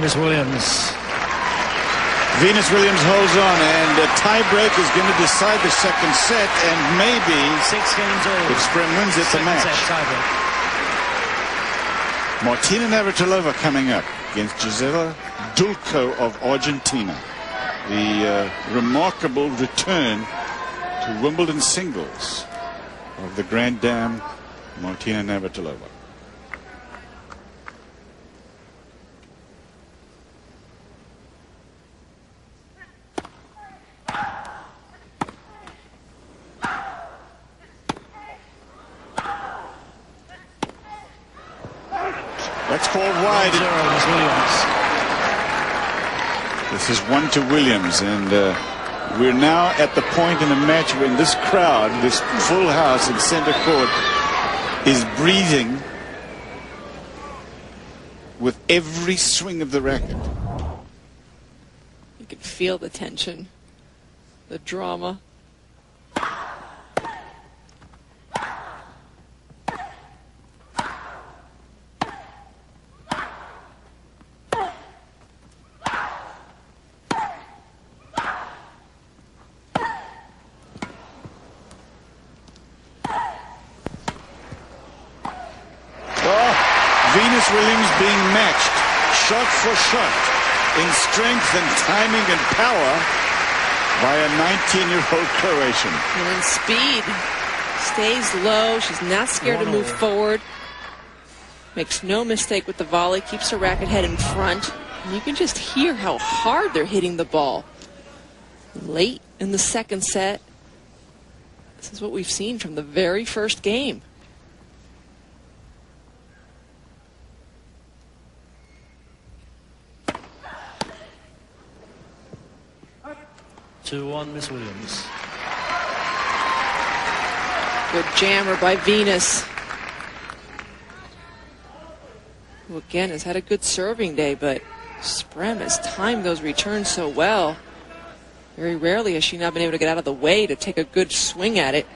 Miss Williams. Venus Williams holds on, and a tiebreak is going to decide the second set, and maybe six games old. If Sprem wins, it's a match. Martina Navratilova coming up against Gisela Dulko of Argentina. The uh, remarkable return to Wimbledon singles of the Grand Dame Martina Navratilova. That's called wide. Williams. This is one to Williams, and uh, we're now at the point in the match when this crowd, this full house in center court, is breathing with every swing of the racket. You can feel the tension, the drama. Venus Williams being matched shot for shot in strength and timing and power by a 19-year-old Croatian. And in speed. Stays low. She's not scared One to move over. forward. Makes no mistake with the volley. Keeps her racket head in front. And you can just hear how hard they're hitting the ball. Late in the second set. This is what we've seen from the very first game. Two one, Miss Williams. Good jammer by Venus. Who again has had a good serving day, but Sprem has timed those returns so well. Very rarely has she not been able to get out of the way to take a good swing at it.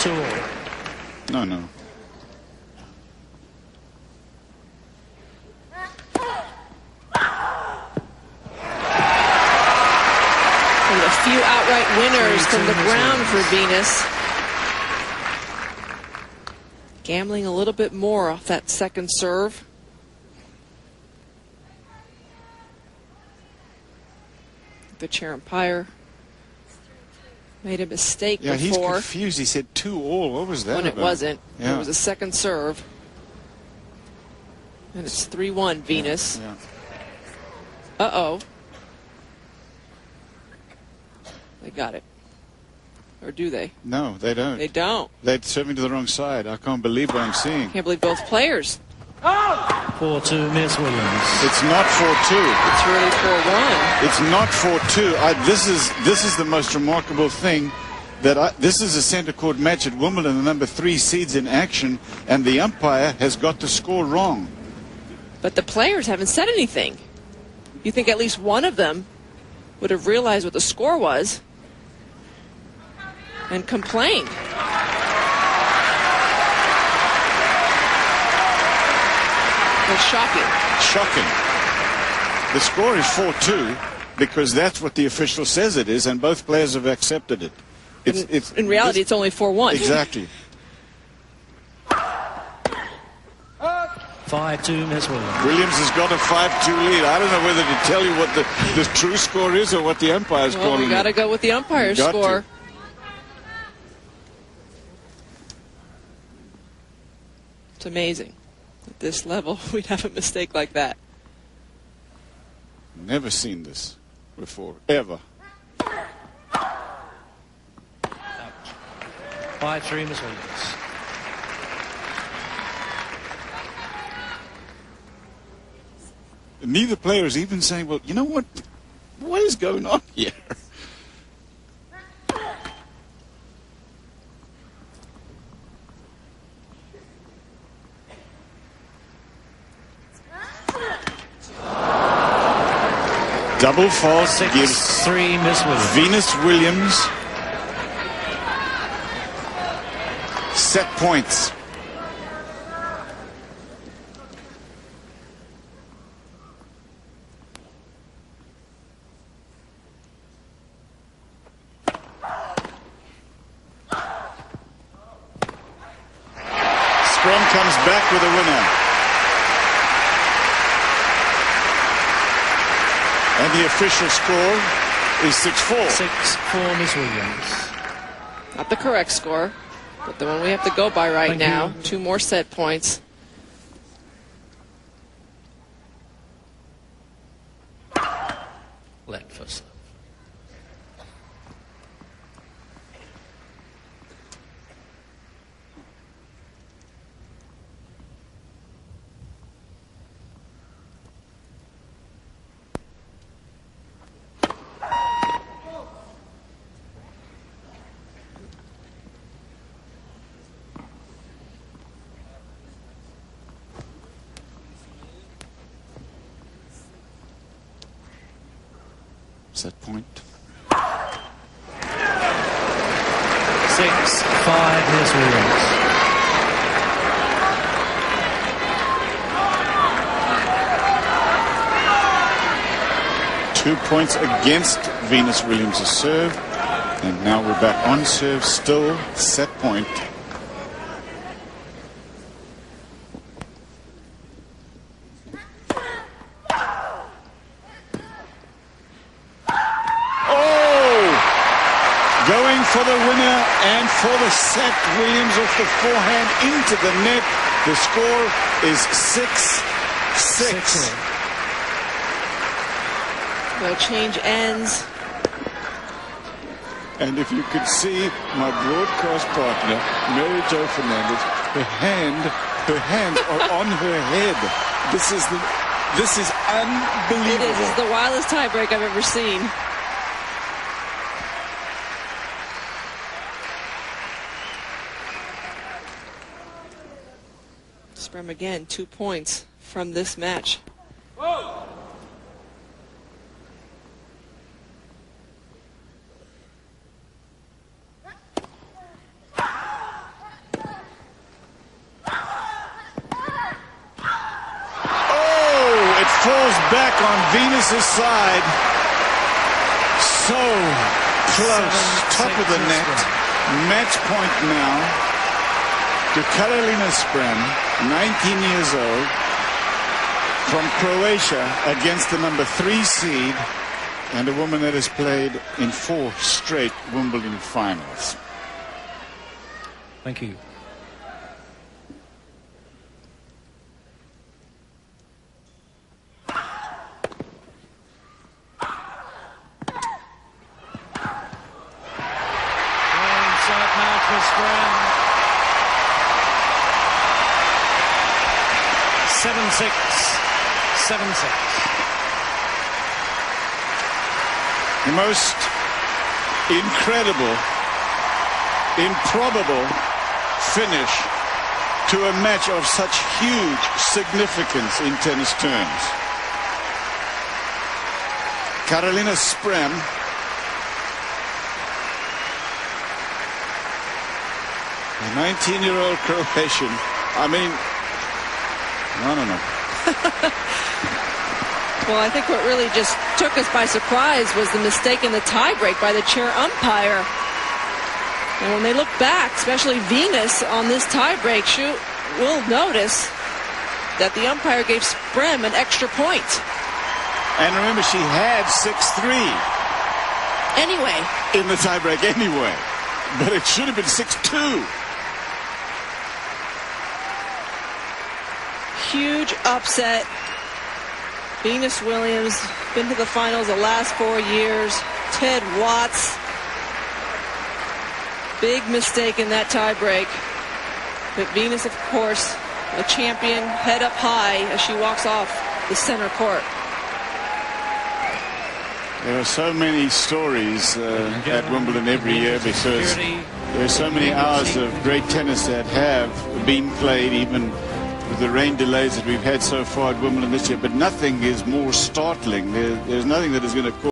Two all. No, no. And a few outright winners from the ground for Venus. Gambling a little bit more off that second serve. The chair umpire made a mistake yeah, before. he's confused. He said two all. What was that? When it about? wasn't. Yeah. It was a second serve. And it's 3 1 Venus. Yeah. Uh oh. They got it. Or do they? No, they don't. They don't. They sent me to the wrong side. I can't believe what I'm seeing. Can't believe both players. 4 2, Miss Williams. It's not 4-2. It's really 4 1. It's not 4-2. I, this is this is the most remarkable thing that I, this is a center court match at Wimbledon, the number three seeds in action, and the umpire has got the score wrong. But the players haven't said anything. You think at least one of them would have realized what the score was and complained. That's shocking. Shocking. The score is 4-2 because that's what the official says it is, and both players have accepted it. It's, in, it's, in reality, it's only 4 1. Exactly. 5 2, Miss Williams. Williams has got a 5-2 lead. I don't know whether to tell you what the, the true score is or what the umpire's well, calling we got to go with the umpire's score. To. It's amazing. At this level, we'd have a mistake like that. Never seen this before, ever. 5 3, Miss Williams. Neither player is even saying, well, you know what? What is going on here? Double fault Six, gives three, Miss Williams. Venus Williams set points. Sprem comes back with a winner. And the official score is 6-4. Six, four, Miss Williams. Not the correct score, but the one we have to go by right Thank now. you. Two more set points. Let for serve. Set point. Six, five, Miss Williams. Two points against Venus Williams' serve. And now we're back on serve, still set point. Oh! Going for the winner and for the set. Williams off the forehand into the net. The score is 6 6. all. The change ends. And if you could see my broadcast partner, Mary Joe Fernandez, her hand, her hands are on her head. This is the, this is It unbelievable. is it's the wildest tiebreak I've ever seen. Sprem again, two points from this match. Oh, it falls back on Venus's side. So close, Seven, top of the six, net. Match point now to Karolina Sprem, 19 years old, from Croatia against the number three seed and a woman that has played in four straight Wimbledon finals. Thank you. 7 6. 7 6. The most incredible, improbable finish to a match of such huge significance in tennis terms. Karolina Sprem a 19-year-old Croatian. I mean, no, no, no. Well, I think what really just took us by surprise was the mistake in the tiebreak by the chair umpire. And when they look back, especially Venus on this tiebreak, she will notice that the umpire gave Sprem an extra point. And remember, she had 6-3 Anyway, in the tiebreak anyway. But it should have been 6-2. Huge upset. Venus Williams been to the finals the last four years. Ted Watts. Big mistake in that tiebreak. But Venus, of course, a champion, head up high as she walks off the center court. There are so many stories uh, at Wimbledon every year because there are so many hours of great tennis that have been played even with the rain delays that we've had so far at Wimbledon this year, but nothing is more startling. There, there's nothing that is going to cause